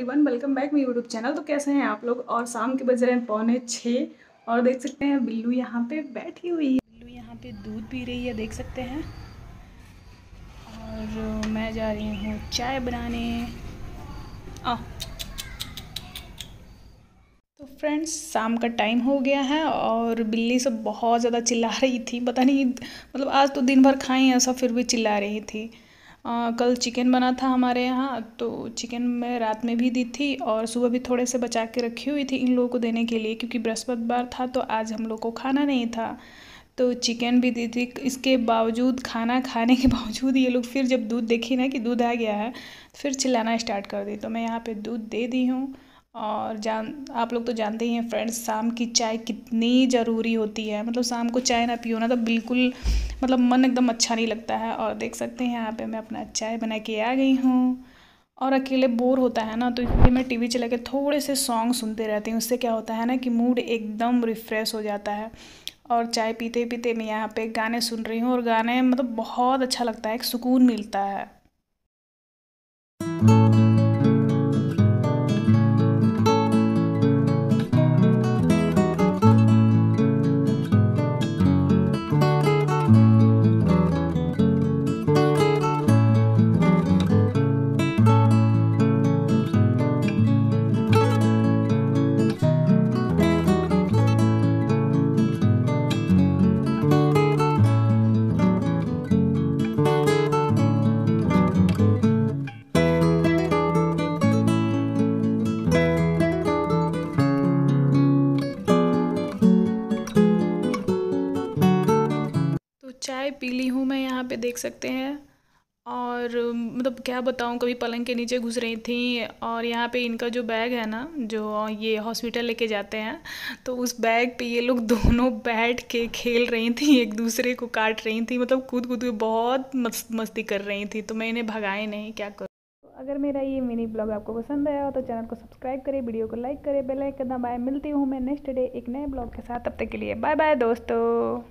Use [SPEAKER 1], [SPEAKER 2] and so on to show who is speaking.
[SPEAKER 1] Everyone welcome back मेरे YouTube channel तो कैसे हैं आप लोग? और शाम के बज रहे हैं पौने छः और देख सकते हैं बिल्लू यहाँ पे बैठी हुई है। बिल्लू यहाँ पे दूध पी रही है, देख सकते हैं। और मैं जा रही हूँ चाय बनाने। आ। तो फ्रेंड्स, शाम का टाइम हो गया है, और बिल्ली सब बहुत ज़्यादा चिल्ला रही थी। पता नहीं मतलब आज तो दिन भर खाई ऐसा फिर भी चिल्ला रही थी। कल चिकन बना था हमारे यहाँ तो चिकन मैं रात में भी दी थी और सुबह भी थोड़े से बचा के रखी हुई थी इन लोगों को देने के लिए क्योंकि बृहस्पतिवार था तो आज हम लोग को खाना नहीं था। तो चिकन भी दी थी, इसके बावजूद खाना खाने के बावजूद ये लोग फिर जब दूध देखी ना कि दूध आ गया है फिर चिल्लाना स्टार्ट कर दी तो मैं यहाँ पर दूध दे दी हूँ। और जान, आप लोग तो जानते ही हैं फ्रेंड्स शाम की चाय कितनी ज़रूरी होती है। मतलब शाम को चाय ना पियो ना तो बिल्कुल मतलब मन एकदम अच्छा नहीं लगता है। और देख सकते हैं यहाँ पे मैं अपना चाय बना के आ गई हूँ। और अकेले बोर होता है ना तो इसलिए मैं टीवी चला के थोड़े से सॉन्ग सुनते रहती हूँ। उससे क्या होता है ना कि मूड एकदम रिफ़्रेश हो जाता है। और चाय पीते पीते मैं यहाँ पे गाने सुन रही हूँ और गाने मतलब बहुत अच्छा लगता है, एक सुकून मिलता है। चाय पी ली हूँ मैं यहाँ पे, देख सकते हैं। और मतलब क्या बताऊँ, कभी पलंग के नीचे घुस रही थी और यहाँ पे इनका जो बैग है ना, जो ये हॉस्पिटल लेके जाते हैं तो उस बैग पे ये लोग दोनों बैठ के खेल रही थी, एक दूसरे को काट रही थी मतलब कूद कूद के बहुत मस्त, मस्ती कर रही थी तो मैं इन्हें भगाए नहीं, क्या करूँ? तो अगर मेरा ये मिनी ब्लॉग आपको पसंद आया हो तो चैनल को सब्सक्राइब करें, वीडियो को लाइक करें, बेल आइकन दबाएँ। मिलती हूँ मैं नेक्स्ट डे एक नए ब्लॉग के साथ, तब तक के लिए बाय बाय दोस्तों।